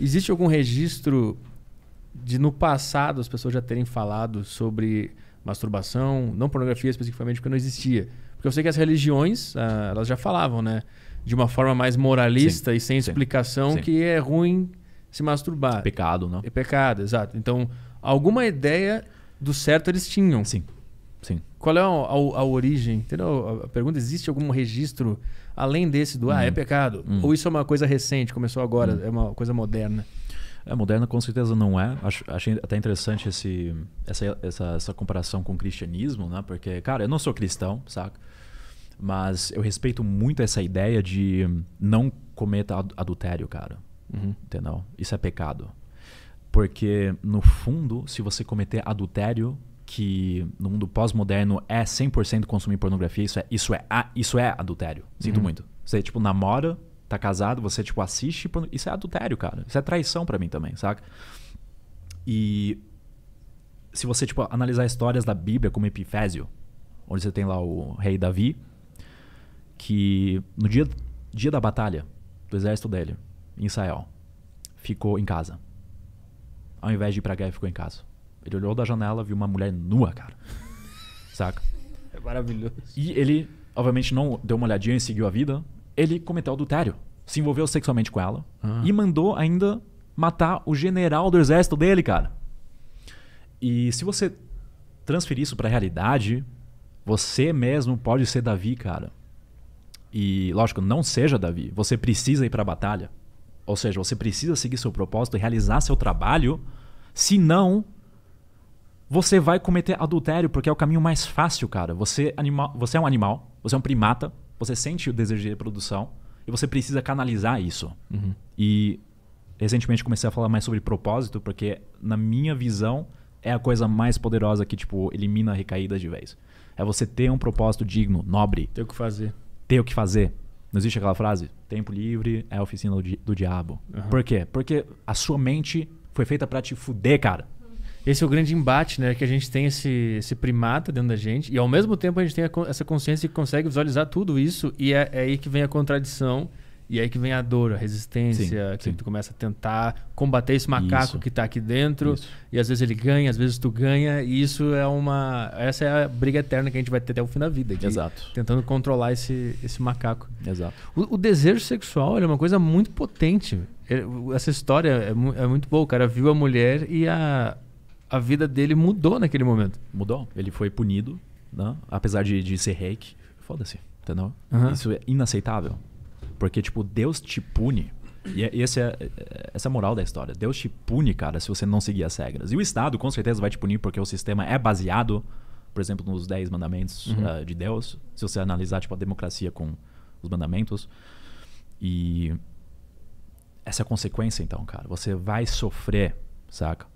Existe algum registro de no passado as pessoas já terem falado sobre masturbação, não pornografia especificamente, porque não existia? Porque eu sei que as religiões, ah, elas já falavam, né? De uma forma mais moralista Sim, e sem sim, explicação sim. que é ruim se masturbar. Pecado, não? É pecado, exato. Então, alguma ideia do certo eles tinham. Sim. Sim. Qual é a, a- a origem? Entendeu? A- pergunta: existe algum registro além desse do ah, é pecado? Hum. Ou isso é uma coisa recente, começou agora, é uma coisa moderna? É, moderna com certeza não é. Acho, achei até interessante esse, essa, essa, essa comparação com o cristianismo, né? Porque, cara, eu não sou cristão, saca? Mas eu respeito muito essa ideia de não cometa ad- adultério, cara. Entendeu? Isso é pecado. Porque, no fundo, se você cometer adultério, que no mundo pós-moderno é 100% consumir pornografia, isso é, isso é, isso é adultério. Sinto muito. Você, tipo, namora, tá casado, você, tipo, assiste. porno- Isso é adultério, cara. Isso é traição pra mim também, saca? E se você, tipo, analisar histórias da Bíblia como Epifésio, onde você tem lá o rei Davi, que no dia, dia da batalha do exército dele, em Israel, ficou em casa. Ao invés de ir pra guerra, ficou em casa. Ele olhou da janela, viu uma mulher nua, cara. Saca? É maravilhoso. E ele, obviamente, não deu uma olhadinha e seguiu a vida. Ele cometeu adultério. Se envolveu sexualmente com ela. Ah. E mandou ainda matar o general do exército dele, cara. E se você transferir isso pra realidade, você mesmo pode ser Davi, cara. E, lógico, não seja Davi. Você precisa ir pra batalha. Ou seja, você precisa seguir seu propósito e realizar seu trabalho. Senão, você vai cometer adultério, porque é o caminho mais fácil, cara. Você, anima você é um animal, você é um primata, você sente o desejo de reprodução e você precisa canalizar isso. E recentemente comecei a falar mais sobre propósito, porque na minha visão é a coisa mais poderosa que, tipo, elimina recaídas de vez. É você ter um propósito digno, nobre, Tem o que fazer. ter o que fazer. Não existe aquela frase? Tempo livre é a oficina do, di- do diabo. Por quê? Porque a sua mente foi feita pra te fuder, cara. Esse é o grande embate, né? Que a gente tem esse, esse primata dentro da gente e ao mesmo tempo a gente tem a essa consciência que consegue visualizar tudo isso e é, é aí que vem a contradição e é aí que vem a dor, a resistência, Sim, que sim. tu começa a tentar combater esse macaco Isso. que tá aqui dentro Isso. e às vezes ele ganha, às vezes tu ganha e isso é uma... Essa é a briga eterna que a gente vai ter até o fim da vida. de- Exato. Tentando controlar esse, esse macaco. Exato. O, o desejo sexual é uma coisa muito potente. Essa história é, é muito boa. O cara viu a mulher e a, a vida dele mudou naquele momento. Mudou. Ele foi punido, né? apesar de, de ser reiki. Foda-se, entendeu? Aham. Isso é inaceitável. Porque, tipo, Deus te pune. E é- esse é, é- essa é a moral da história. Deus te pune, cara, se você não seguir as regras. E o Estado, com certeza, vai te punir porque o sistema é baseado, por exemplo, nos 10 mandamentos ah, de Deus. Se você analisar, tipo, a democracia com os mandamentos. E essa é a consequência, então, cara. Você vai sofrer, saca?